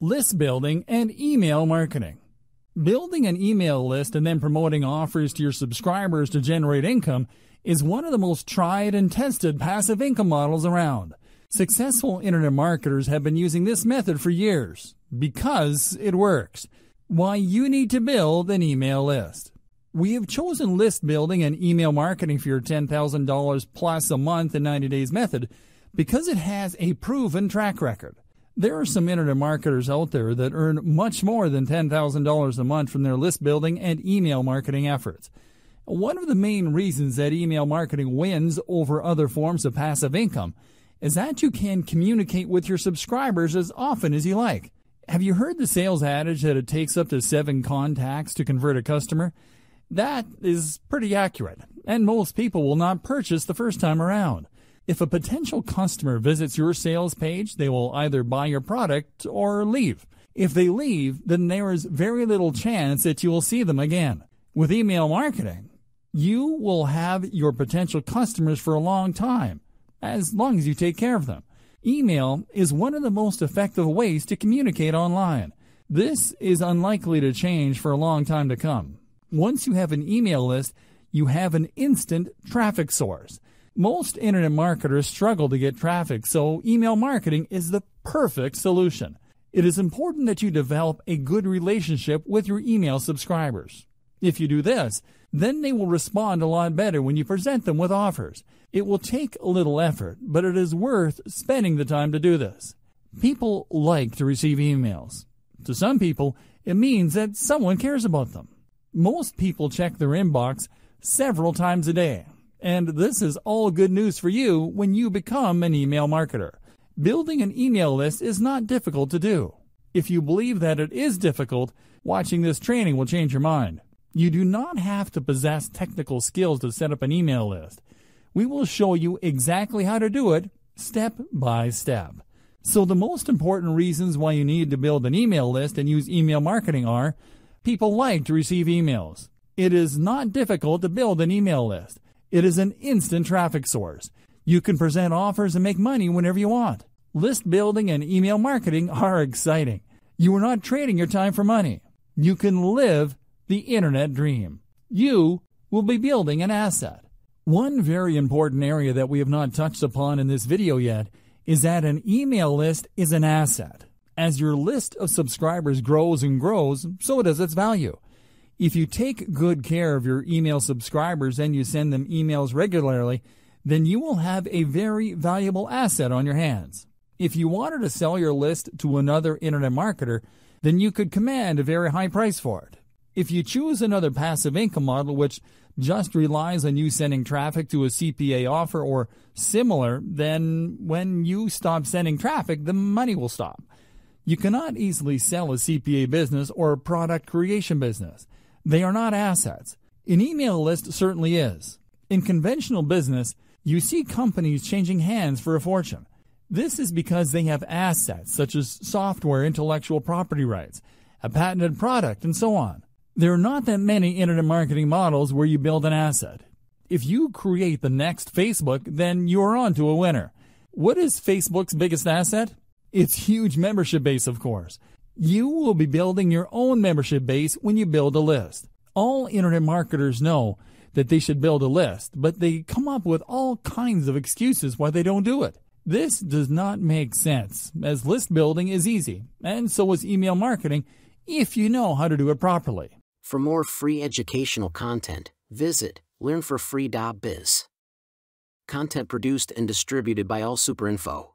List building and email marketing. Building an email list and then promoting offers to your subscribers to generate income is one of the most tried and tested passive income models around. Successful internet marketers have been using this method for years because it works. Why you need to build an email list. We have chosen list building and email marketing for your $10,000 plus a month in 90 days method because it has a proven track record. There are some internet marketers out there that earn much more than $10,000 a month from their list building and email marketing efforts. One of the main reasons that email marketing wins over other forms of passive income is that you can communicate with your subscribers as often as you like. Have you heard the sales adage that it takes up to seven contacts to convert a customer? That is pretty accurate, and most people will not purchase the first time around. If a potential customer visits your sales page, they will either buy your product or leave. If they leave, then there is very little chance that you will see them again. With email marketing, you will have your potential customers for a long time, as long as you take care of them. Email is one of the most effective ways to communicate online. This is unlikely to change for a long time to come. Once you have an email list, you have an instant traffic source. Most internet marketers struggle to get traffic, so email marketing is the perfect solution. It is important that you develop a good relationship with your email subscribers. If you do this, then they will respond a lot better when you present them with offers. It will take a little effort, but it is worth spending the time to do this. People like to receive emails. To some people, it means that someone cares about them. Most people check their inbox several times a day. And this is all good news for you when you become an email marketer. Building an email list is not difficult to do. If you believe that it is difficult, watching this training will change your mind. You do not have to possess technical skills to set up an email list. We will show you exactly how to do it step by step. So, the most important reasons why you need to build an email list and use email marketing are people like to receive emails. It is not difficult to build an email list. It is an instant traffic source. You can present offers and make money whenever you want. List building and email marketing are exciting. You are not trading your time for money. You can live the internet dream. You will be building an asset. One very important area that we have not touched upon in this video yet is that an email list is an asset. As your list of subscribers grows and grows, so does its value. If you take good care of your email subscribers and you send them emails regularly, then you will have a very valuable asset on your hands. If you wanted to sell your list to another internet marketer, then you could command a very high price for it. If you choose another passive income model which just relies on you sending traffic to a CPA offer or similar, then when you stop sending traffic, the money will stop. You cannot easily sell a CPA business or a product creation business. They are not assets. An email list certainly is. In conventional business, you see companies changing hands for a fortune. This is because they have assets such as software, intellectual property rights, a patented product, and so on. There are not that many internet marketing models where you build an asset. If you create the next Facebook, then you're on to a winner. What is Facebook's biggest asset? Its huge membership base, of course. You will be building your own membership base when you build a list. All internet marketers know that they should build a list, but they come up with all kinds of excuses why they don't do it. This does not make sense, as list building is easy, and so is email marketing if you know how to do it properly. For more free educational content, visit learnforfree.biz. Content produced and distributed by AllSuperInfo.